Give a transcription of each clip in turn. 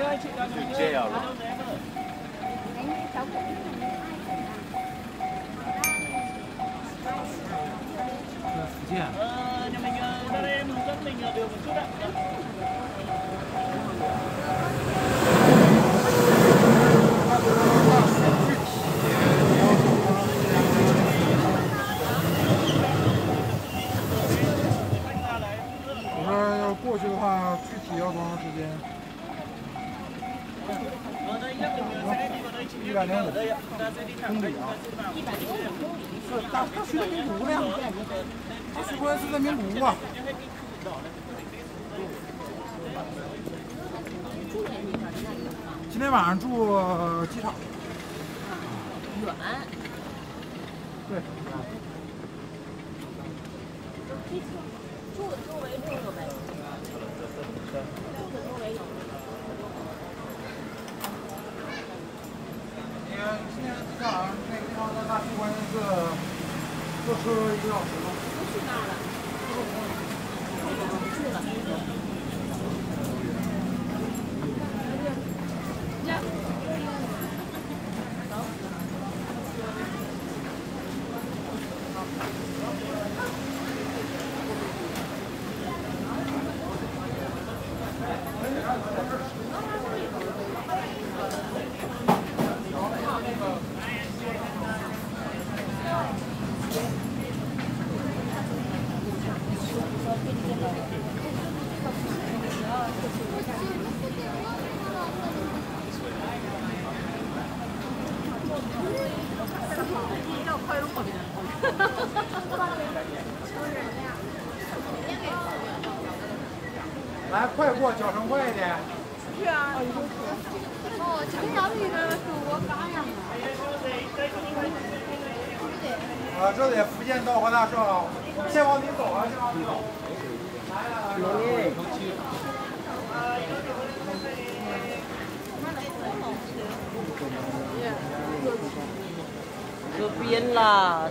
jail. Yeah. Ờ, nhà mình ra đây mình dẫn mình đường một chút ạ. 快点！去啊！哦，这里福建到华大站先往里走啊，先往里走。有嘞。这边啦。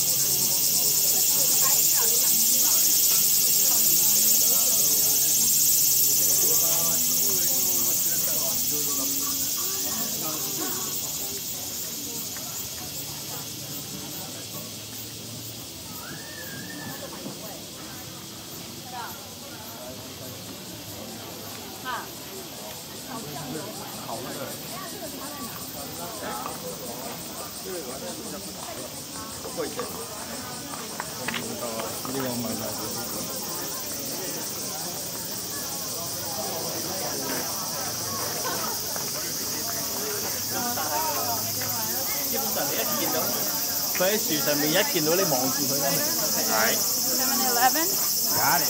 喺樹上面一見到你望住佢咧，係。Seven Eleven。係。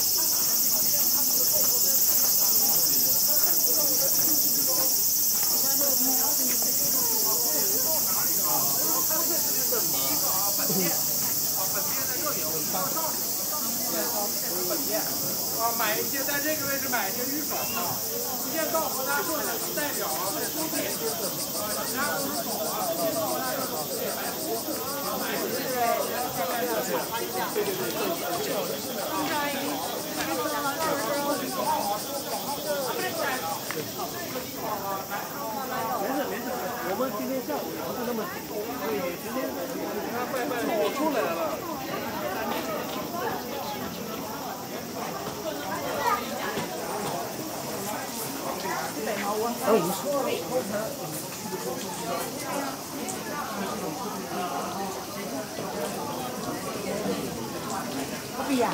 啊，本店在啊，本啊，一些，在这个位置买一些預防的。本店到河南做代表啊，没事，没事。我们今天下午聊的那么，今天你看快快跑出来了。一百毛啊！哎，五十。对呀。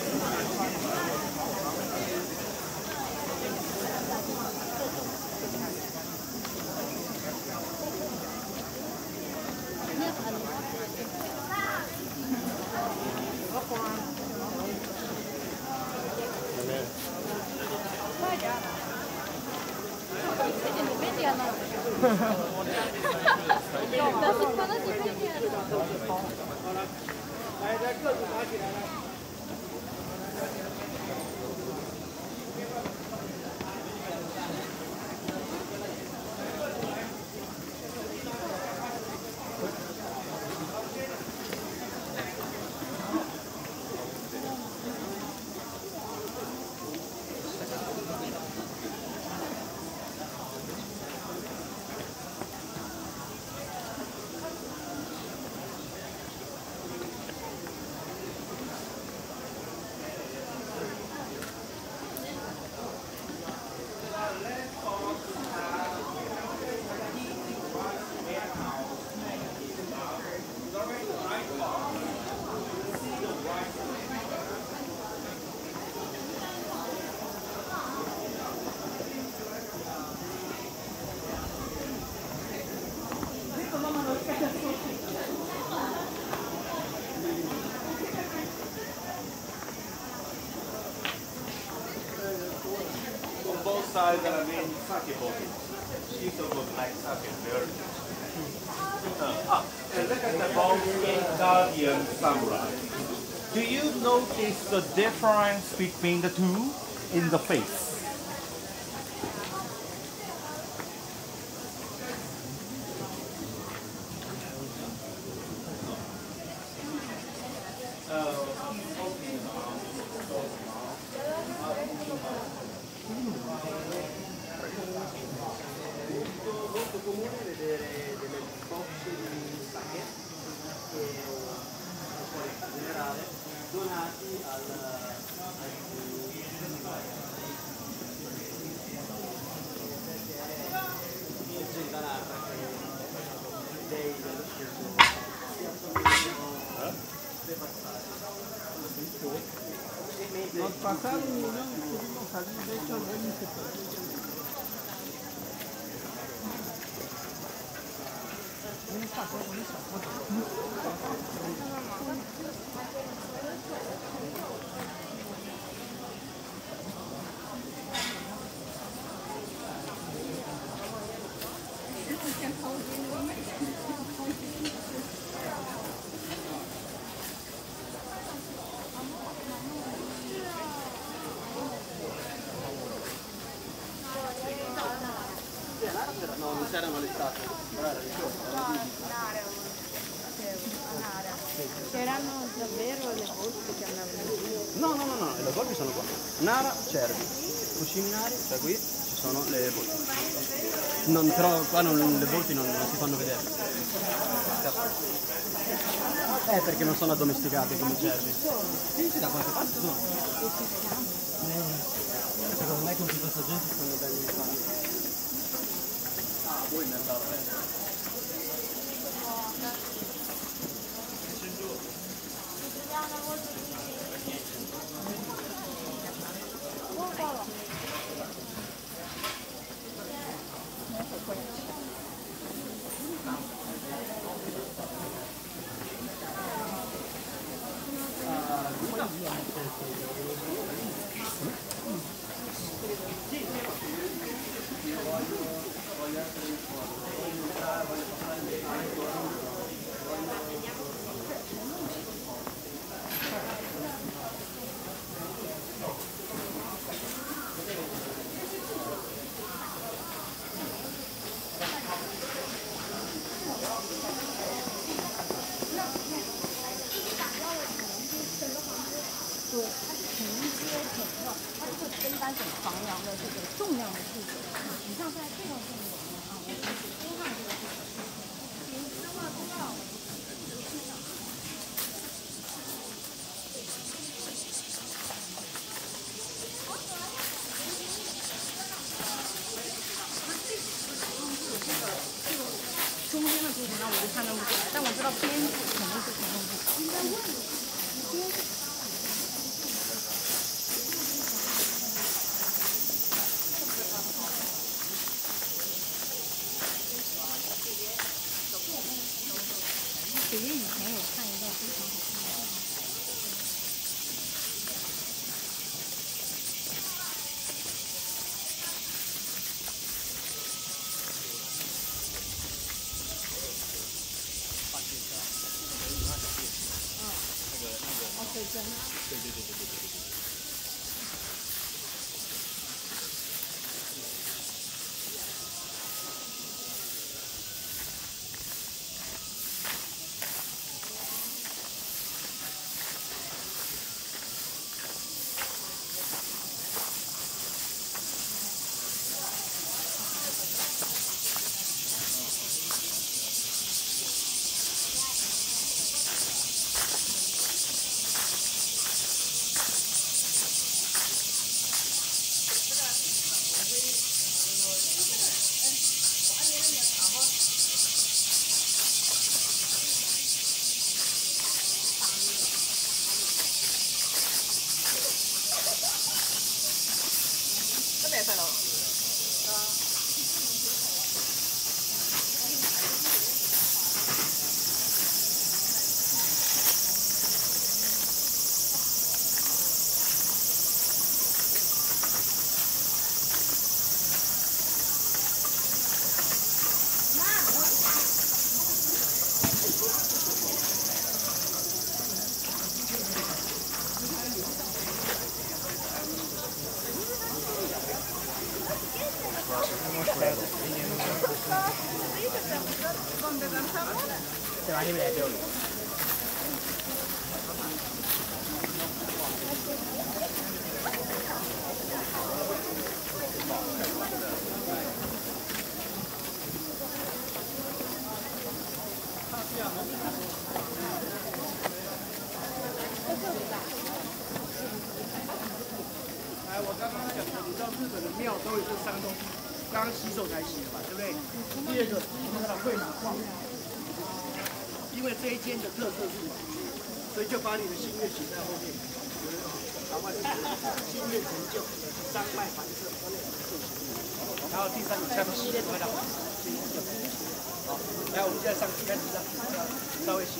对。are gonna be sake bottles. She so good like sake very uh, and look at the Guardian Samurai. Do you notice the difference between the two in the face? pasaron y no pudimos salir, de hecho el ni c'erano l'estate? C'erano davvero le volpi che andavano giù? No, no, no, no, le volpi sono qua. Nara, cervi, cuscinari, cioè qui ci sono le volpi. Non, però qua non, le volpi non, non si fanno vedere. Eh, perché non sono addomesticate come cervi. Sì, sì, da qualche parte sono. Eh, secondo me con tutta questa gente stanno bene in foi nessa né, hora. 间的特色是，所以就把你的心愿写在后面。有人讲，台湾心愿成就，山脉繁盛，然后第三点，下击现场，心愿成就。好，来，我们现在上去，开始再稍微写。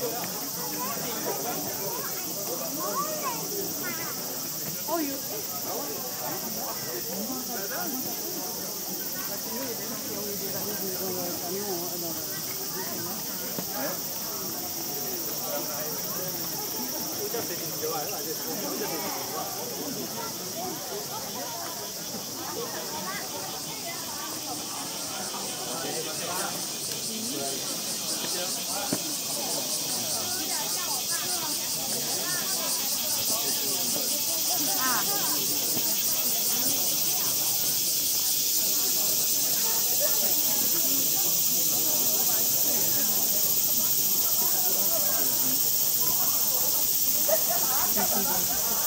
Gracias. Obrigada.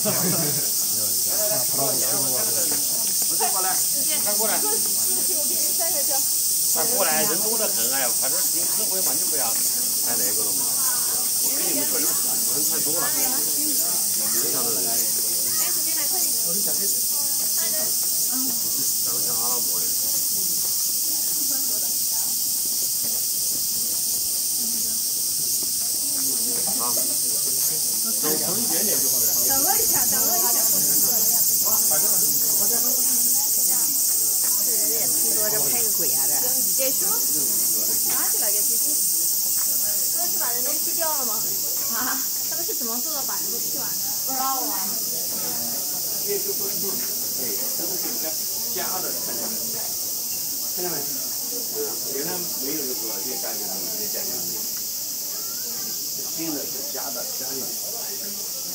快过来！快过来！快过来！人多得很啊，快点停指挥嘛，你不要太那个了嘛。我跟你们说，人太多了，啥子哎，来我是小黑子。好的。嗯。阿拉伯一点点就好了。等了一下，等了一下。这人也忒多，这拍个鬼啊这。结束。拿起来个结这是把人都 P 掉了吗？啊？他们是怎么做到把人都 P 完的？不知道啊。结的，看见没？看到没？原来没有这个，加这个，再加两个。这新的是加的，加的。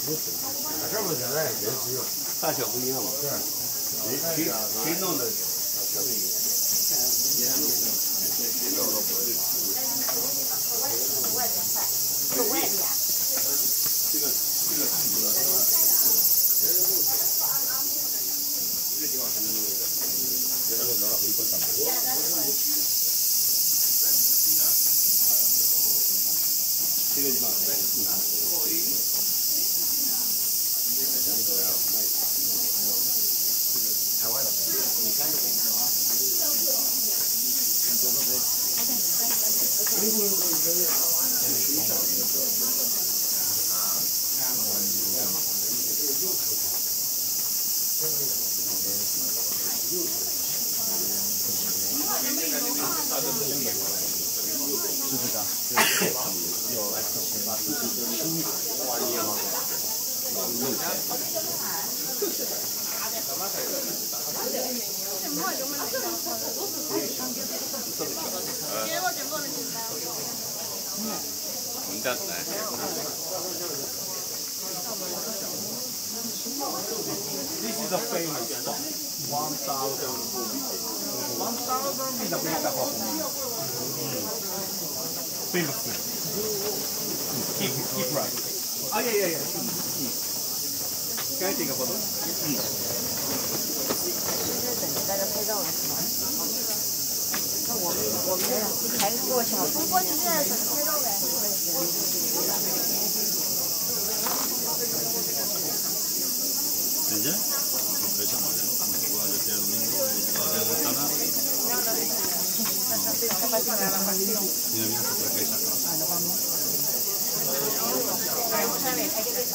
这不现在也行，大小不一样嘛。这谁谁谁弄的？这谁弄的？个地方还能？董事长。混蛋呢！这是个废物，一万，一万是不给他搞？嗯，废了。Keep keep right。啊，yeah yeah yeah。嗯。现在等着那我们我们还是过去吧，过去这拍照呗。真的？为什么？我们是为了证明。没我们上面还有点东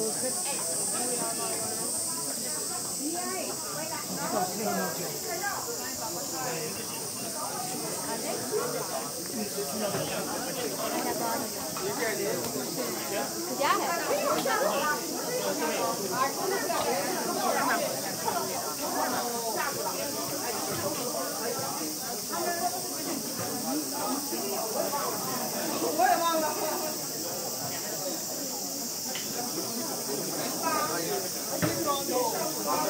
我也忘了。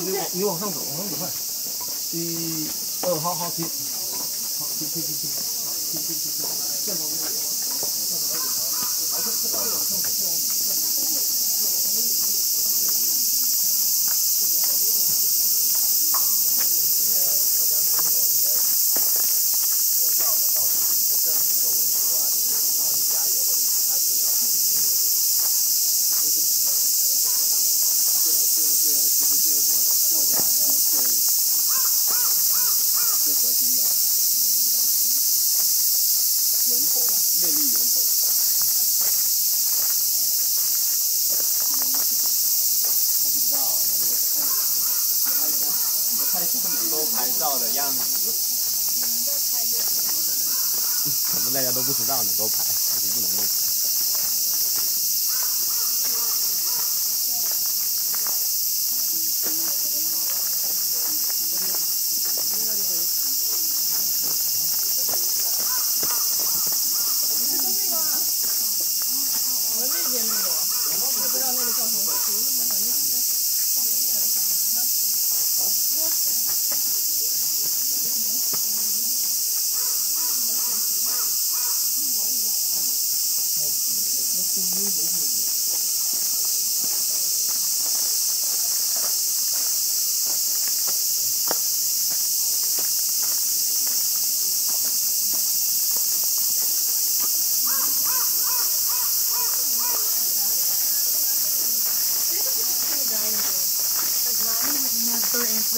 你往你往上走，往上走快，一，二，好好停，好停。停停起。能够拍照的样子，可能大家都不知道能够拍，还是不能够。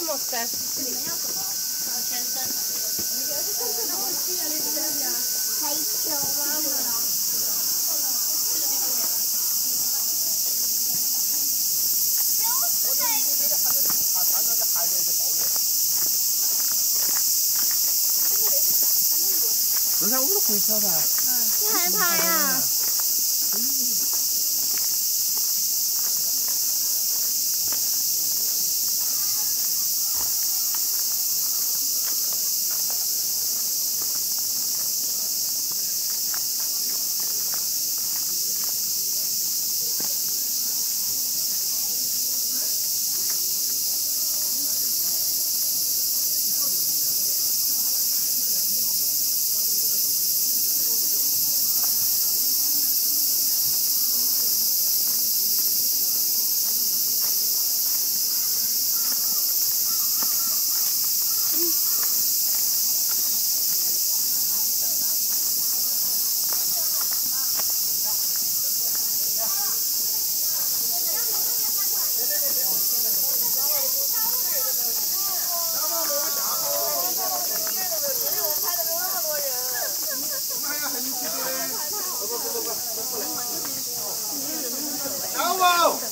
是噻，我们都会跳噻。嗯，你害怕呀？Bravo!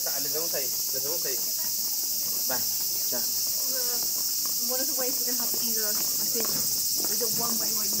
Uh, one of the ways we're going to have to either, I think, is a one way where you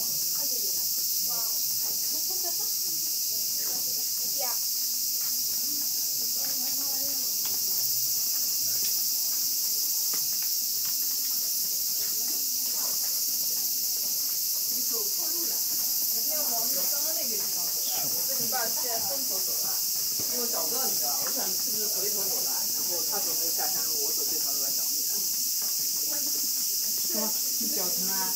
是不是回头我来，然后他走那个下山路，我走这条路来找你。是吗？你脚疼啊。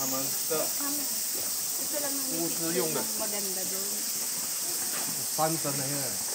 他们的物资用的，翻身了现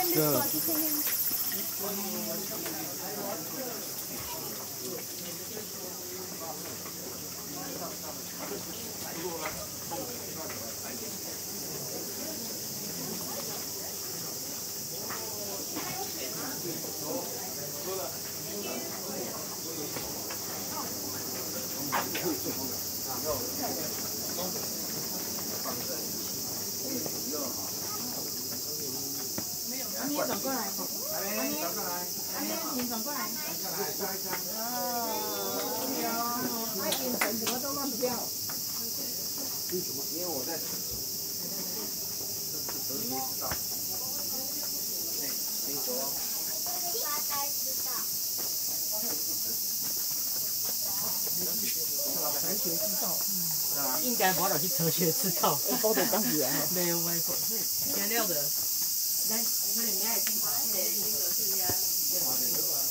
됐어. 아, 네. 转过来，阿妮转过来，安妮，转过来。哦，不要，爱神怎么忘不掉？为什么？因为我在手，知道。学知道。应该我老去手学知道。我 没有外婆，原料的。你，这你没爱心，对，这个事情。